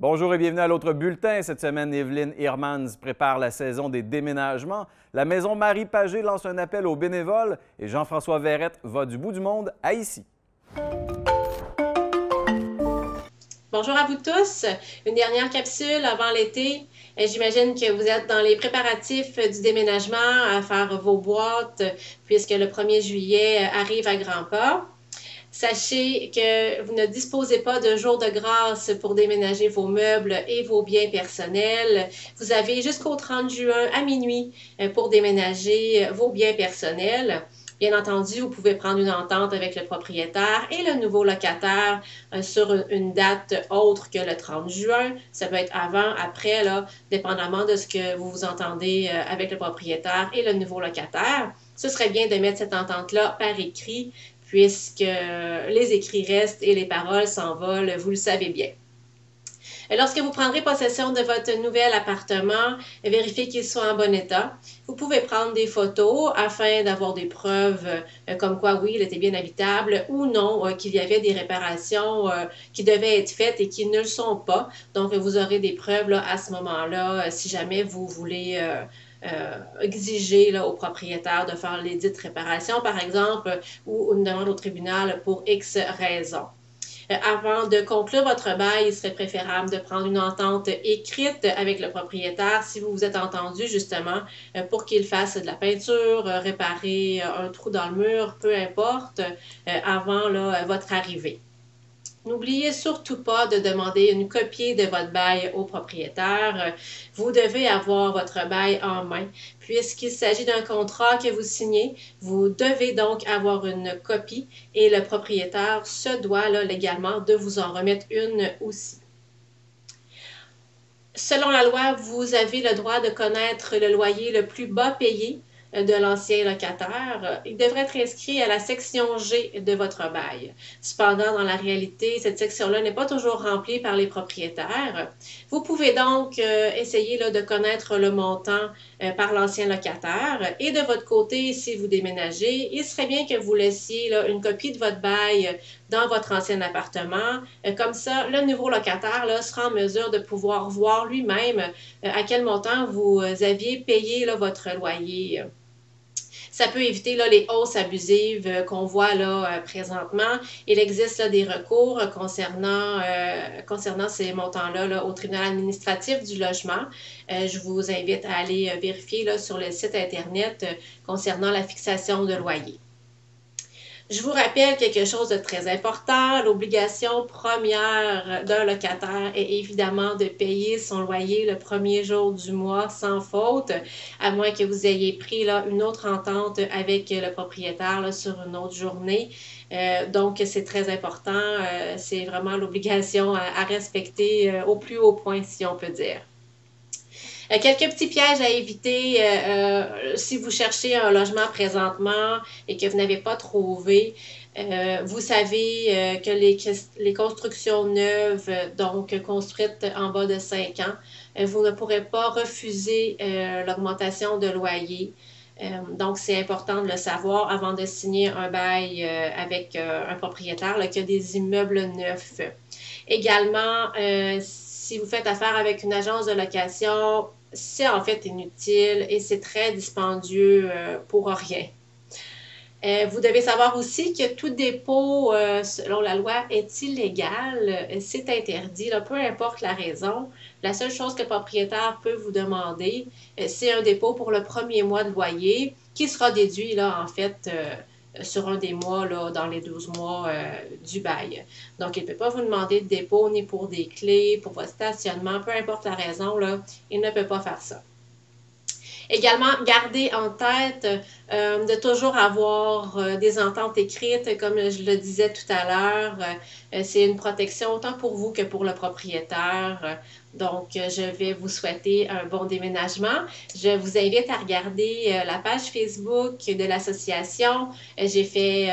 Bonjour et bienvenue à l'autre bulletin. Cette semaine, Evelyne Hermans prépare la saison des déménagements. La maison Marie Pagé lance un appel aux bénévoles et Jean-François Verrette va du bout du monde à ici. Bonjour à vous tous. Une dernière capsule avant l'été. J'imagine que vous êtes dans les préparatifs du déménagement à faire vos boîtes puisque le 1er juillet arrive à grands pas. Sachez que vous ne disposez pas de jour de grâce pour déménager vos meubles et vos biens personnels. Vous avez jusqu'au 30 juin à minuit euh, pour déménager vos biens personnels. Bien entendu, vous pouvez prendre une entente avec le propriétaire et le nouveau locataire euh, sur une date autre que le 30 juin. Ça peut être avant, après, là, dépendamment de ce que vous vous entendez euh, avec le propriétaire et le nouveau locataire. Ce serait bien de mettre cette entente-là par écrit puisque les écrits restent et les paroles s'envolent, vous le savez bien. Lorsque vous prendrez possession de votre nouvel appartement, vérifiez qu'il soit en bon état. Vous pouvez prendre des photos afin d'avoir des preuves euh, comme quoi, oui, il était bien habitable ou non, euh, qu'il y avait des réparations euh, qui devaient être faites et qui ne le sont pas. Donc, vous aurez des preuves à ce moment-là si jamais vous voulez exiger là, au propriétaire de faire les dites réparations, par exemple, ou une demande au tribunal pour X raisons. Euh, avant de conclure votre bail, il serait préférable de prendre une entente écrite avec le propriétaire si vous vous êtes entendu justement euh, pour qu'il fasse de la peinture, réparer un trou dans le mur, peu importe, avant votre arrivée. N'oubliez surtout pas de demander une copie de votre bail au propriétaire. Vous devez avoir votre bail en main. Puisqu'il s'agit d'un contrat que vous signez, vous devez donc avoir une copie et le propriétaire se doit là, légalement de vous en remettre une aussi. Selon la loi, vous avez le droit de connaître le loyer le plus bas payé de l'ancien locataire, il devrait être inscrit à la section G de votre bail. Cependant, dans la réalité, cette section-là n'est pas toujours remplie par les propriétaires. Vous pouvez donc euh, essayer de connaître le montant euh, par l'ancien locataire et de votre côté, si vous déménagez, il serait bien que vous laissiez une copie de votre bail dans votre ancien appartement. Euh, comme ça, le nouveau locataire sera en mesure de pouvoir voir lui-même à quel montant vous aviez payé votre loyer. Ça peut éviter là, les hausses abusives euh, qu'on voit là, euh, présentement. Il existe des recours concernant, euh, concernant ces montants-là là, au tribunal administratif du logement. je vous invite à aller vérifier là, sur le site Internet concernant la fixation de loyer. Je vous rappelle quelque chose de très important. L'obligation première d'un locataire est évidemment de payer son loyer le premier jour du mois sans faute, à moins que vous ayez pris là, une autre entente avec le propriétaire sur une autre journée. Euh, donc, c'est très important. Euh, c'est vraiment l'obligation à, respecter euh, au plus haut point, si on peut dire. Euh, quelques petits pièges à éviter euh, euh, si vous cherchez un logement présentement et que vous n'avez pas trouvé. vous savez que les, les, constructions neuves, donc construites en bas de 5 ans, vous ne pourrez pas refuser l'augmentation de loyer. donc, c'est important de le savoir avant de signer un bail avec un propriétaire là, qui a des immeubles neufs. Également, si vous faites affaire avec une agence de location, c'est en fait inutile et c'est très dispendieux euh, pour rien. Euh, vous devez savoir aussi que tout dépôt, euh, selon la loi, est illégal. C'est interdit, peu importe la raison. La seule chose que le propriétaire peut vous demander, c'est un dépôt pour le premier mois de loyer qui sera déduit, là, en fait, sur un des mois, dans les 12 mois euh, du bail. Donc, il ne peut pas vous demander de dépôt ni pour des clés, pour votre stationnement, peu importe la raison, il ne peut pas faire ça. Également, gardez en tête euh, de toujours avoir euh, des ententes écrites, comme je le disais tout à l'heure. c'est une protection autant pour vous que pour le propriétaire. Donc, euh, je vais vous souhaiter un bon déménagement. Je vous invite à regarder euh, la page Facebook de l'association. Euh, j'ai fait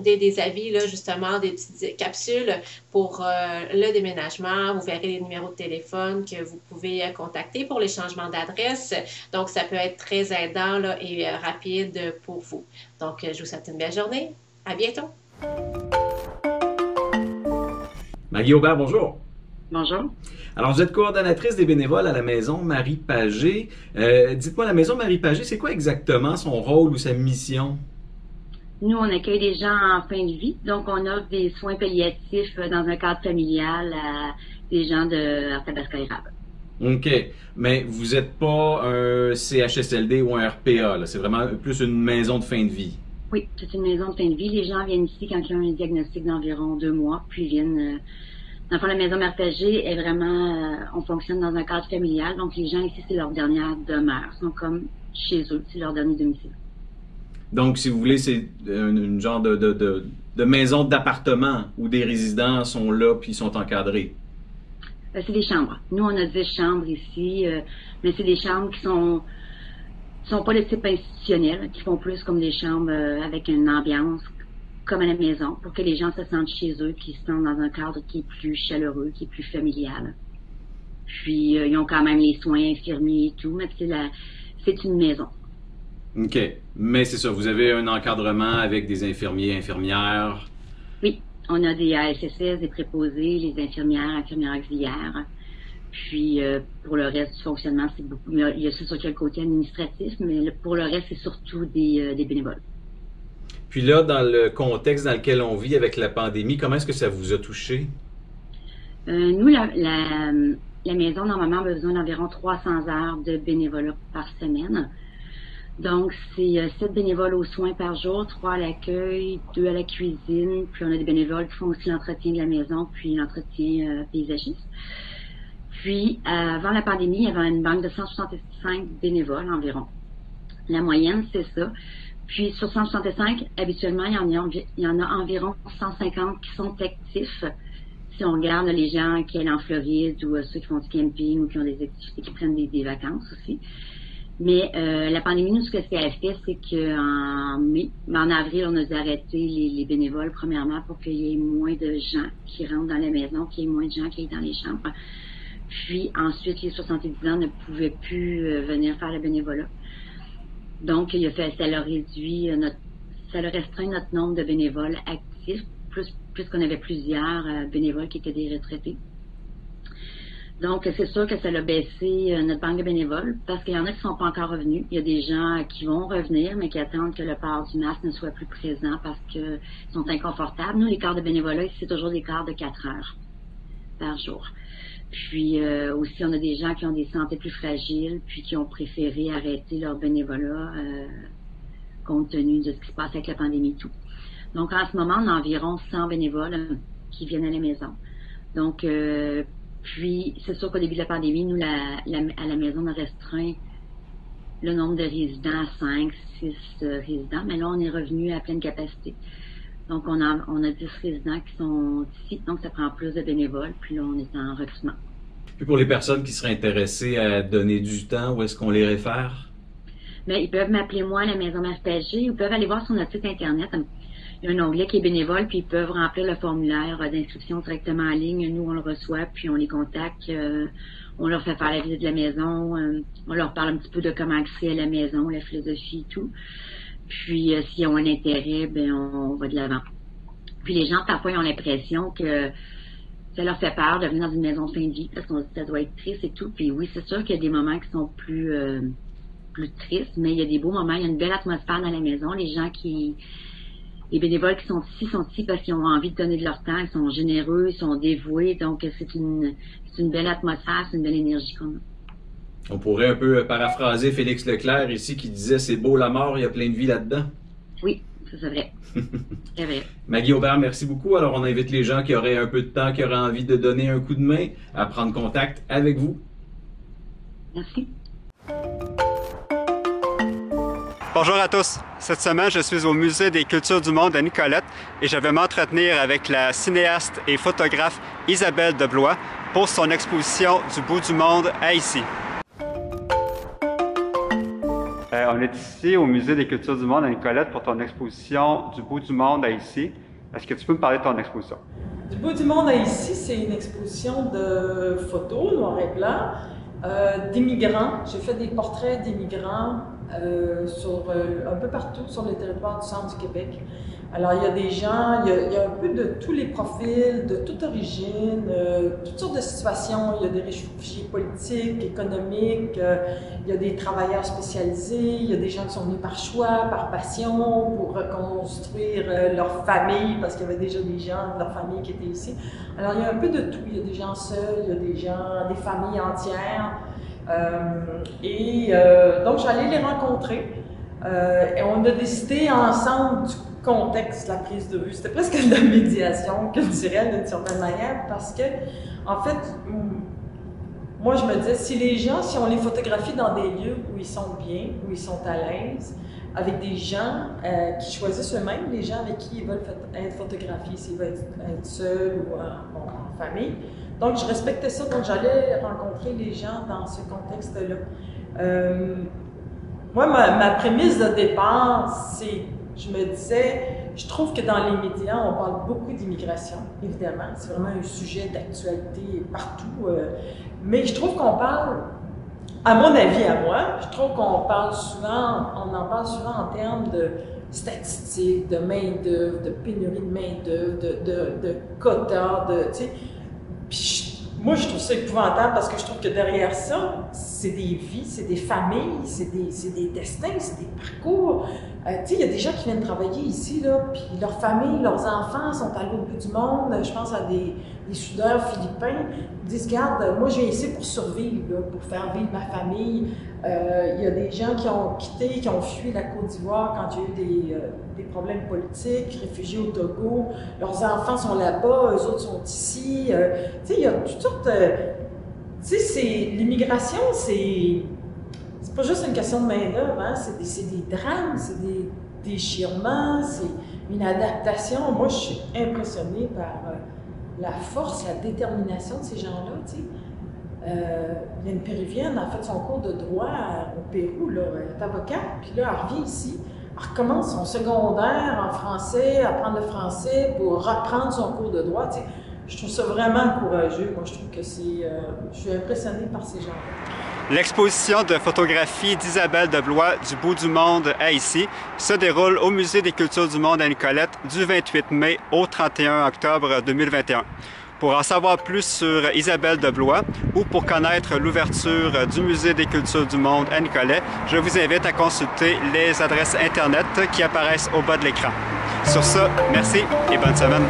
des, avis, là, justement, des petites capsules pour le déménagement. Vous verrez les numéros de téléphone que vous pouvez contacter pour les changements d'adresse. Donc, ça peut être très aidant là, et rapide pour vous. Donc, je vous souhaite une belle journée. À bientôt. Maggie Aubert, bonjour. Bonjour. Alors, vous êtes coordonnatrice des bénévoles à la maison Marie Pagé. Euh, dites-moi, la maison Marie Pagé, c'est quoi exactement son rôle ou sa mission? Nous, on accueille des gens en fin de vie, donc on offre des soins palliatifs dans un cadre familial à des gens de Arthabasca érable. OK. Mais vous n'êtes pas un CHSLD ou un RPA, c'est vraiment plus une maison de fin de vie. Oui, c'est une maison de fin de vie. Les gens viennent ici quand ils ont un diagnostic d'environ deux mois, puis viennent. Euh, dans le fond, la maison partagée est vraiment. Euh, on fonctionne dans un cadre familial, donc les gens ici, c'est leur dernière demeure. Ils sont comme chez eux, c'est leur dernier domicile. Donc, si vous voulez, c'est une, genre de, de, de, maison d'appartement où des résidents sont là puis sont encadrés. Euh, c'est des chambres. Nous, on a 10 chambres ici, mais c'est des chambres qui sont sont pas de type institutionnel, qui font plus comme des chambres euh, avec une ambiance comme à la maison, pour que les gens se sentent chez eux, qu'ils sont dans un cadre qui est plus chaleureux, qui est plus familial. Puis euh, ils ont quand même les soins infirmiers et tout, mais c'est la c'est une maison. OK. Mais c'est ça, vous avez un encadrement avec des infirmiers, infirmières. On a des ASSS, des préposés, les infirmières, infirmières auxiliaires. Puis euh, pour le reste du fonctionnement, c'est beaucoup. Il y a, ça sur le côté administratif, mais pour le reste, c'est surtout des, euh, des, bénévoles. Puis là, dans le contexte dans lequel on vit avec la pandémie, comment est-ce que ça vous a touché? Euh, nous, la, la, la, maison, normalement, a besoin d'environ 300 heures de bénévolat par semaine. Donc, c'est 7 bénévoles aux soins par jour, 3 à l'accueil, 2 à la cuisine, puis on a des bénévoles qui font aussi l'entretien de la maison, puis l'entretien paysagiste. Puis, avant la pandémie, il y avait une banque de 165 bénévoles environ. La moyenne, c'est ça. Puis, sur 165, habituellement, il y, en a, environ 150 qui sont actifs. Si on regarde les gens qui allent en Floride ou euh, ceux qui font du camping ou qui ont des activités, qui prennent des, vacances aussi. Mais euh, la pandémie, nous, ce que ça a fait, c'est qu'en mai, en avril, on a dû arrêter les, les bénévoles, premièrement, pour qu'il y ait moins de gens qui rentrent dans la maison, qu'il y ait moins de gens qui aillent dans les chambres. Puis ensuite, les 70 ans ne pouvaient plus euh, venir faire le bénévolat. Donc, il a fait, ça réduit euh, notre, ça leur restreint notre nombre de bénévoles actifs, plus, puisqu'on avait plusieurs euh, bénévoles qui étaient des retraités. Donc, c'est sûr que ça a baissé notre banque de bénévoles parce qu'il y en a qui ne sont pas encore revenus. Il y a des gens qui vont revenir, mais qui attendent que le port du masque ne soit plus présent parce qu'ils sont inconfortables. Nous, les quarts de bénévolat, c'est toujours des quarts de 4 heures par jour. Puis euh, aussi, on a des gens qui ont des santé plus fragiles, puis qui ont préféré arrêter leur bénévolat euh, compte tenu de ce qui se passe avec la pandémie et tout. Donc, en ce moment, on a environ 100 bénévoles euh, qui viennent à la maison. Donc, puis, c'est sûr qu'au début de la pandémie, nous, la, à la maison, on a restreint le nombre de résidents à 5, 6 résidents, mais là, on est revenu à pleine capacité. Donc, on a, on a 10 résidents qui sont ici, donc ça prend plus de bénévoles, puis là, on est en recrutement. Puis pour les personnes qui seraient intéressées à donner du temps, où est-ce qu'on les réfère? Bien, ils peuvent m'appeler moi à la Maison Partagée, ils peuvent aller voir sur notre site Internet. Un onglet qui est bénévole, puis ils peuvent remplir le formulaire d'inscription directement en ligne. Nous, on le reçoit, puis on les contacte. Euh, on leur fait faire la visite de la maison. Euh, on leur parle un petit peu de comment accéder à la maison, la philosophie et tout. Puis, euh, s'ils ont un intérêt, ben on, va de l'avant. Puis, les gens, parfois, ils ont l'impression que ça leur fait peur de venir dans une maison fin de vie parce qu'on dit que ça doit être triste et tout. Puis, oui, c'est sûr qu'il y a des moments qui sont plus, plus tristes, mais il y a des beaux moments. Il y a une belle atmosphère dans la maison. Les gens qui, les bénévoles qui sont ici sont ici parce qu'ils ont envie de donner de leur temps, ils sont généreux, ils sont dévoués. Donc, c'est une, c'est une belle atmosphère, c'est une belle énergie qu'on a. On pourrait un peu paraphraser Félix Leclerc ici qui disait c'est beau la mort, il y a plein de vie là-dedans. Oui, c'est vrai. c'est vrai. Maggie Aubert, merci beaucoup. Alors, on invite les gens qui auraient un peu de temps, qui auraient envie de donner un coup de main, à prendre contact avec vous. Merci. Bonjour à tous. Cette semaine, je suis au Musée des cultures du monde à Nicolette et je vais m'entretenir avec la cinéaste et photographe Isabelle Deblois pour son exposition Du bout du monde à ici. Euh, on est ici au Musée des cultures du monde à Nicolette pour ton exposition Du bout du monde à ici. Est-ce que tu peux me parler de ton exposition? Du bout du monde à ici, c'est une exposition de photos noir et blanc euh, d'immigrants. J'ai fait des portraits d'immigrants sur, un peu partout sur le territoire du centre du Québec. Alors, il y a des gens, il y a, un peu de tous les profils, de toute origine, euh, toutes sortes de situations. Il y a des réfugiés politiques, économiques, euh, il y a des travailleurs spécialisés, il y a des gens qui sont venus par choix, par passion, pour reconstruire euh, leur famille, parce qu'il y avait déjà des gens de leur famille qui étaient ici. Alors, il y a un peu de tout. Il y a des gens seuls, il y a des gens, des familles entières. Et donc, j'allais les rencontrer. et on a décidé ensemble du contexte la prise de vue. C'était presque de la médiation culturelle d'une certaine manière parce que, en fait, moi je me disais, si les gens, si on les photographie dans des lieux où ils sont bien, où ils sont à l'aise, avec des gens euh, qui choisissent eux-mêmes, les gens avec qui ils veulent être photographiés, s'ils veulent être, seuls ou en, famille. Donc, je respectais ça, donc j'allais rencontrer les gens dans ce contexte-là. Euh, moi, ma, ma, prémisse de départ, c'est je me disais, je trouve que dans les médias, on parle beaucoup d'immigration, évidemment. C'est vraiment un sujet d'actualité partout. Euh, mais je trouve qu'on parle, à mon avis, à moi, je trouve qu'on parle souvent, on en parle souvent en termes de statistiques, de main-d'œuvre, de pénurie de main-d'œuvre, de, de, de quotas, de. Puis moi, je trouve ça épouvantable parce que je trouve que derrière ça, c'est des vies, c'est des familles, c'est des, des, destins, c'est des parcours. Euh, il y a des gens qui viennent travailler ici, là, puis leur famille, leurs enfants sont à l'autre bout du monde. Je pense à des, des soudeurs philippins. Ils disent, regarde, moi, je viens ici pour survivre, pour faire vivre ma famille. Euh, il y a des gens qui ont quitté, qui ont fui la Côte d'Ivoire quand il y a eu des, euh, des, problèmes politiques, réfugiés au Togo. Leurs enfants sont là-bas, eux autres sont ici. tu sais, il y a toutes sortes... l'immigration, c'est c'est pas juste une question de main-d'œuvre, hein? c'est des, drames, c'est des déchirements, c'est une adaptation. Moi, je suis impressionnée par euh, la force, la détermination de ces gens-là. Euh, il y a une péruvienne, a fait son cours de droit au Pérou, là, elle est avocate, puis là, elle revient ici, elle recommence son secondaire en français, apprendre le français pour reprendre son cours de droit. Je trouve ça vraiment courageux. Moi, je trouve que c'est. Euh, je suis impressionnée par ces gens-là. L'exposition de photographie d'Isabelle de Blois du bout du monde à ici se déroule au Musée des cultures du monde à Nicolette du 28 mai au 31 octobre 2021. Pour en savoir plus sur Isabelle de Blois ou pour connaître l'ouverture du Musée des cultures du monde à Nicolet, je vous invite à consulter les adresses Internet qui apparaissent au bas de l'écran. Sur ce, merci et bonne semaine.